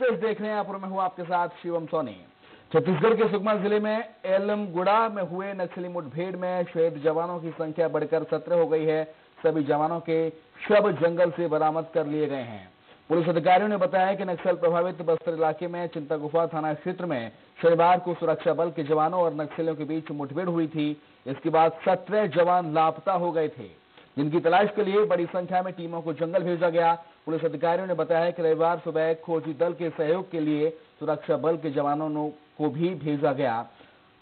Express देख रहे हैं आप मैं हूँ आपके साथ शिवम सोनी। छत्तीसगढ़ के सुकमा ज़िले में एलमगुड़ा में हुए नक्सली मुठभेड़ में शहीद जवानों की संख्या बढ़कर सत्रह हो गई है। सभी जवानों के शव जंगल से बरामद कर लिए गए हैं। पुलिस अधिकारियों ने बताया कि नक्सल प्रभावित बस्तर इलाके में चिंता गुफा थाना क्षेत्र में शनिवार को सुरक्षा बल के जवानों और नक्सलियों के बीच मुठभेड़ हुई थी। इसके बाद सत्रह जवान लापता हो गए थे। जिनकी तलाश के लिए बड़ी संख्या में टीमों को जंगल भेजा गया। पुलिस अधिकारियों ने बताया कि रविवार सुबह खोजी दल के सहयोग के लिए सुरक्षा बल के जवानों को भी भेजा गया।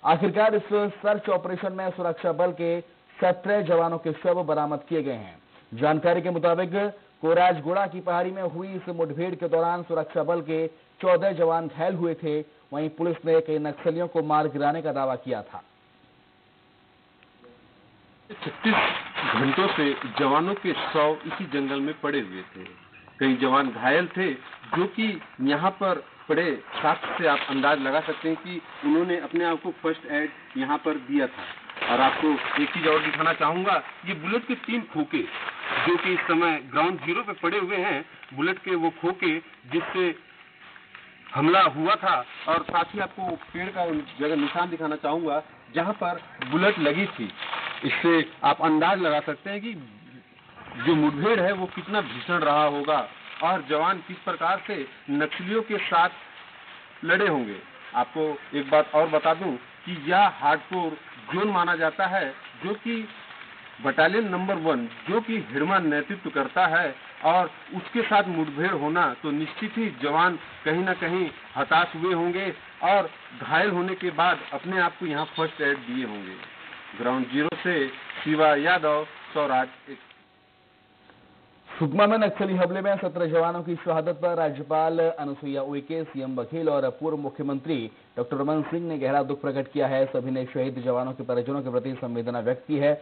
आखिरकार इस सर्च ऑपरेशन में सुरक्षा बल के सत्रह जवानों के शव बरामद किए गए हैं। जानकारी के मुताबिक कोराजगुड़ा की पहाड़ी में हुई इस मुठभेड़ के दौरान सुरक्षा बल के चौदह जवान घायल हुए थे। वहीं पुलिस ने कई नक्सलियों को मार गिराने का दावा किया था। घंटों से जवानों के शव इसी जंगल में पड़े हुए थे। कई जवान घायल थे, जो कि यहाँ पर पड़े साक्ष्य से आप अंदाज लगा सकते हैं कि उन्होंने अपने आप को फ़र्स्ट एड यहाँ पर दिया था। और आपको एक चीज़ और दिखाना चाहूँगा, ये बुलेट के तीन खोके, जो कि इस समय ग्राउंड ज़ीरो पे पड़े हुए हैं, बुलेट के वो खोके जिससे हमला हुआ था। और साथ ही आपको पेड़ का जगह निशान दिखाना चाहूँगा, जहाँ पर बुलेट लगी थी। इससे आप अंदाज लगा सकते हैं कि जो मुठभेड़ है, वो कितना भीषण रहा होगा और जवान किस प्रकार से नक्सलियों के साथ लड़े होंगे। आपको एक बात और बता दूँ कि यह हार्डकोर जोन माना जाता है, जो कि बटालियन नंबर वन, जो कि हिरमा नेतृत्व करता है और उसके साथ मुठभेड़ होना तो निश्चित ही जवान कहीं ना कहीं हताश हुए होंगे और घायल होने के बाद अपने आप को यहाँ फ़र्स्ट एड दिए होंगे। ग्राउंड ज़ीरो से शिवा यादव, स्वराज सुकमा में नक्सली हमले में सत्रह जवानों की शहादत पर राज्यपाल अनुसुईया उइके, सीएम बघेल और पूर्व मुख्यमंत्री डॉक्टर रमन सिंह ने गहरा दुख प्रकट किया है। सभी ने शहीद जवानों के परिजनों के प्रति संवेदना व्यक्त की है।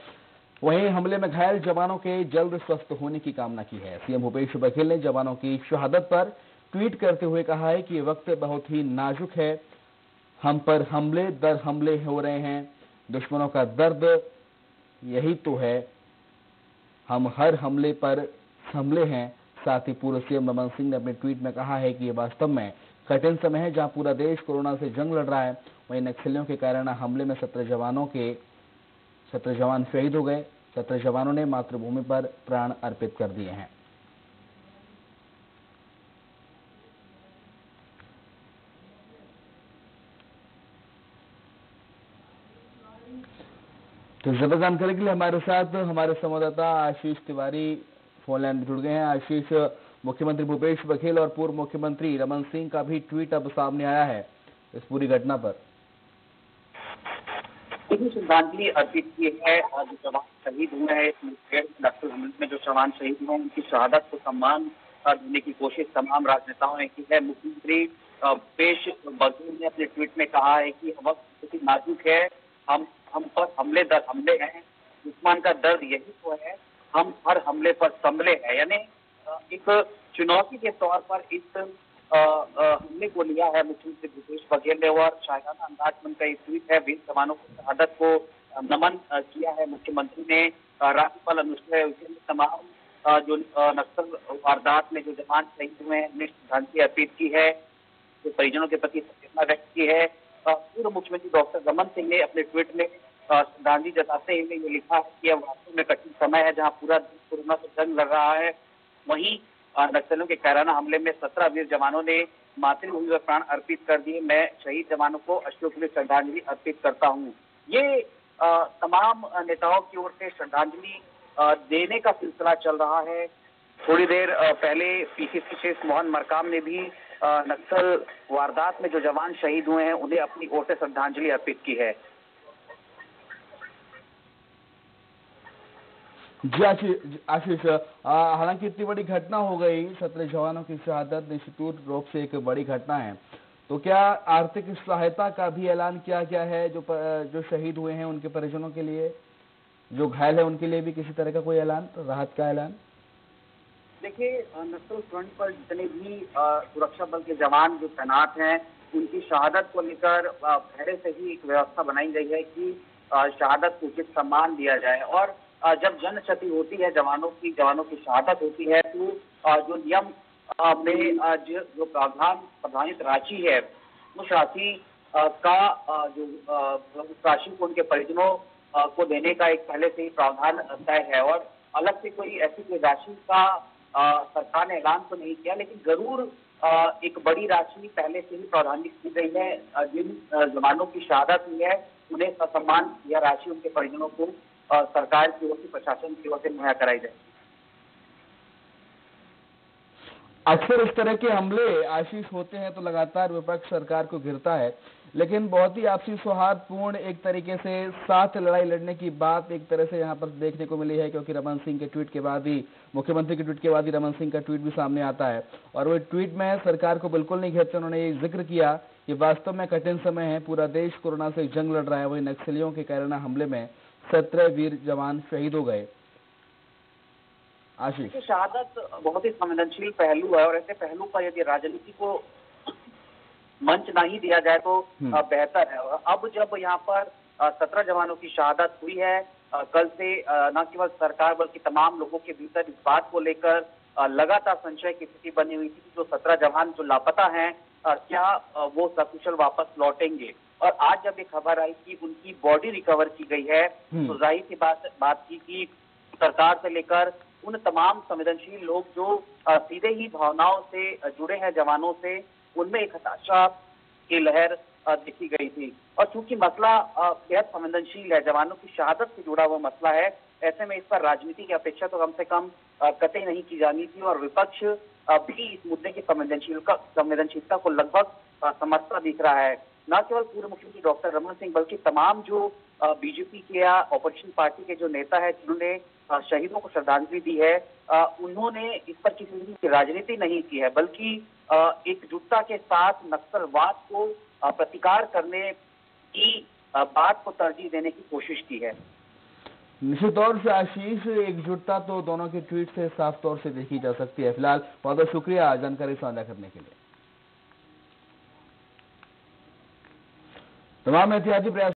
वहीं हमले में घायल जवानों के जल्द स्वस्थ होने की कामना की है। सीएम भूपेश बघेल ने जवानों की शहादत पर ट्वीट करते हुए कहा है कि वक्त बहुत ही नाजुक है। हम पर हमले, दर हमले हो रहे हैं। दुश्मनों का दर्द यही तो है। हम हर हमले पर हमले हैं। साथ ही पूर्व सीएम रमन सिंह ने अपने ट्वीट में कहा है कि ये वास्तव में कठिन समय है, जहाँ पूरा देश कोरोना से जंग लड़ रहा है। वहीं नक्सलियों के कारण हमले में सत्रह जवानों के, सत्रह जवान शहीद हो गए। सत्रह जवानों ने मातृभूमि पर प्राण अर्पित कर दिए हैं। तो ज़्यादा जानकारी के लिए हमारे साथ हमारे संवाददाता आशीष तिवारी फ़ोन लाइन में जुड़ गए हैं। आशीष, मुख्यमंत्री भूपेश बघेल और पूर्व मुख्यमंत्री रमन सिंह का भी ट्वीट अब सामने आया है इस पूरी घटना पर। श्रद्धांजलि अर्पित की है। जो जवान शहीद हुए हैं डॉक्टर हमले में जो जवान शहीद हुए उनकी शहादत को सम्मान देने की कोशिश तमाम राजनेताओं ने की है। मुख्यमंत्री भूपेश बघेल ने अपने ट्वीट में कहा है कि वक्त नाजुक है। हम हम पर हमले दर हमले हैं। दुश्मन का दर्द यही तो है, हम हर हमले पर संभले हैं। यानी एक चुनौती के तौर पर इस हमले को लिया है मुख्यमंत्री भूपेश बघेल ने और शायराना अंदाज में एक ट्वीट है, वीर जवानों को शहादत को नमन किया है मुख्यमंत्री ने। राज्यपाल अनुष्ठा तमाम जो नक्सल वारदात में जो जवान शहीद हुए हैं श्रद्धांजलि अर्पित की है। जो परिजनों के प्रति संवेदना व्यक्त की है। पूर्व मुख्यमंत्री डॉक्टर रमन सिंह ने अपने ट्वीट में श्रद्धांजलि जताते हुए ये लिखा है कि अब वास्तव में कठिन समय है जहाँ पूरा कोरोना से जंग लड़ रहा है। वहीं नक्सलियों के कैराना हमले में सत्रह वीर जवानों ने मातृभूमि पर प्राण अर्पित कर दिए। मैं शहीद जवानों को अश्वों श्रद्धांजलि अर्पित करता हूँ। ये तमाम नेताओं की ओर से श्रद्धांजलि देने का सिलसिला चल रहा है। थोड़ी देर पहले पीसीसी शेष मोहन मरकाम ने भी नक्सल वारदात में जो जवान शहीद हुए हैं उन्हें अपनी ओर से श्रद्धांजलि अर्पित की है। जी आशीष हालाँकि इतनी बड़ी घटना हो गई सत्रह जवानों की शहादत निश्चित रूप से एक बड़ी घटना है। तो क्या आर्थिक सहायता का भी ऐलान किया गया है जो पर, जो शहीद हुए हैं उनके परिजनों के लिए? जो घायल है उनके लिए भी किसी तरह का कोई ऐलान राहत का ऐलान? देखिए नक्सल फ्रंट पर जितने भी सुरक्षा बल के जवान जो तैनात हैं, उनकी शहादत को लेकर पहले से ही एक व्यवस्था बनाई गई है कि शहादत को उचित सम्मान दिया जाए। और जब जन क्षति होती है, जवानों की जवानों की शहादत होती है तो जो नियम में जो प्रावधान, प्रधानित राशि है उस राशि का जो उस राशि को उनके परिजनों को देने का एक पहले से ही प्रावधान तय है। और अलग से कोई ऐसी कोई राशि का सरकार ने ऐलान तो नहीं किया, लेकिन ज़रूर एक बड़ी राशि पहले से ही प्रावधानित की गई है। जिन जवानों की शहादत हुई है, उन्हें सम्मान यह राशि उनके परिजनों को सरकार की ओर से, प्रशासन की ओर से मुहैया कराई जाएगी। अक्सर इस तरह के हमले आशीष होते हैं तो लगातार विपक्ष सरकार को घिरता है। लेकिन बहुत ही आपसी सौहार्दपूर्ण एक तरीके से साथ लड़ाई लड़ने की बात एक तरह से यहाँ पर देखने को मिली है, क्योंकि रमन सिंह के ट्वीट के बाद ही मुख्यमंत्री के ट्वीट के बाद ही रमन सिंह का ट्वीट भी सामने आता है। और वो ट्वीट में सरकार को बिल्कुल नहीं घेरते, उन्होंने ये ज़िक्र किया कि वास्तव में कठिन समय है, पूरा देश कोरोना से जंग लड़ रहा है, वही नक्सलियों के कैराना हमले में सत्रह वीर जवान शहीद हो गए। आशीष। शहादत बहुत ही संवेदनशील पहलू है, और ऐसे पहलू पर यदि राजनीति को मंच नहीं दिया जाए तो हम्म। बेहतर है और अब जब यहाँ पर सत्रह जवानों की शहादत हुई है कल से न केवल सरकार बल्कि तमाम लोगों के भीतर इस बात को लेकर लगातार संशय की स्थिति बनी हुई थी कि जो सत्रह जवान जो लापता हैं क्या वो सकुशल वापस लौटेंगे और आज जब ये खबर आई कि उनकी बॉडी रिकवर की गई है हम्म। तो ज़ाहिर सी बात बात की कि सरकार से लेकर उन तमाम संवेदनशील लोग जो सीधे ही भावनाओं से जुड़े हैं जवानों से उनमें एक हताशा की लहर देखी गई थी। और चूँकि मसला बेहद संवेदनशील है, जवानों की शहादत से जुड़ा हुआ मसला है, ऐसे में इस पर राजनीति की अपेक्षा तो कम से कम कतई नहीं की जानी थी और विपक्ष भी इस मुद्दे की संवेदनशीलता संवेदनशीलता को लगभग समर्थता दिख रहा है। न केवल पूर्व मुख्यमंत्री डॉक्टर रमन सिंह, बल्कि तमाम जो बीजेपी के या ऑपोजिशन पार्टी के जो नेता है, जिन्होंने शहीदों को श्रद्धांजलि दी है उन्होंने इस पर किसी की राजनीति नहीं की है, बल्कि एकजुटता के साथ नक्सलवाद को प्रतिकार करने की बात को तरजीह देने की कोशिश की है। निश्चित तौर से आशीष, एकजुटता तो दोनों के ट्वीट से साफ़ तौर से देखी जा सकती है, फ़िलहाल बहुत बहुत शुक्रिया जानकारी साझा करने के लिए। तमाम एहतियाती प्रयास